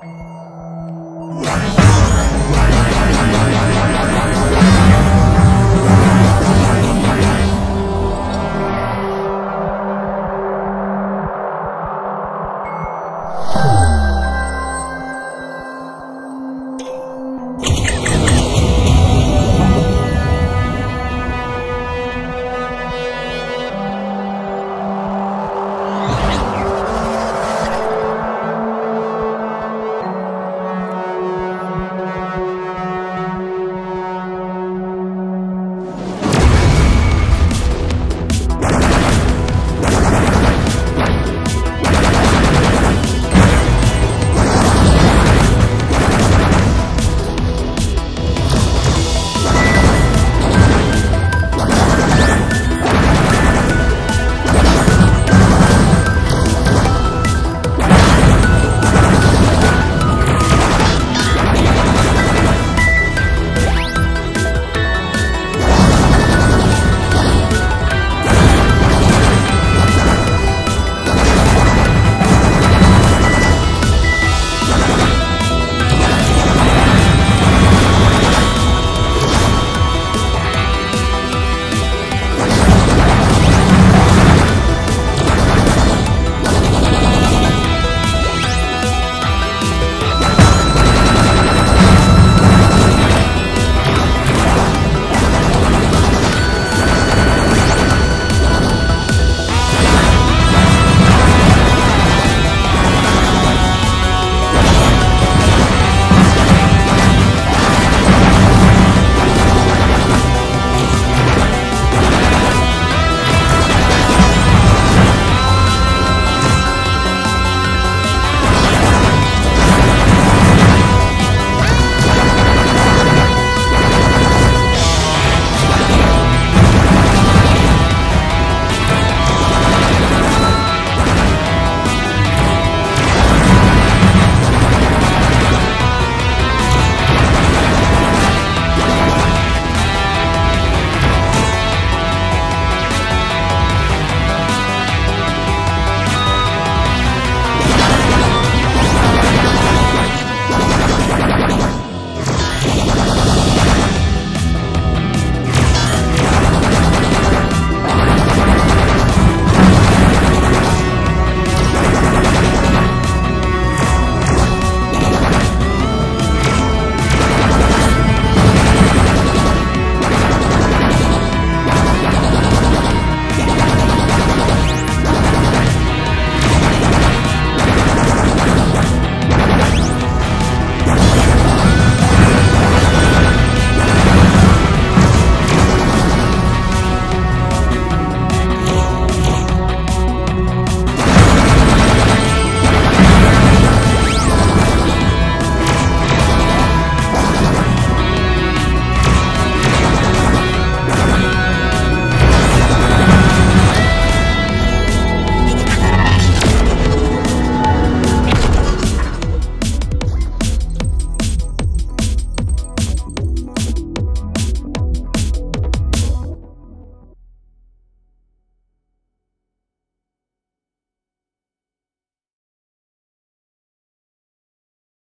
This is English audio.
Bye.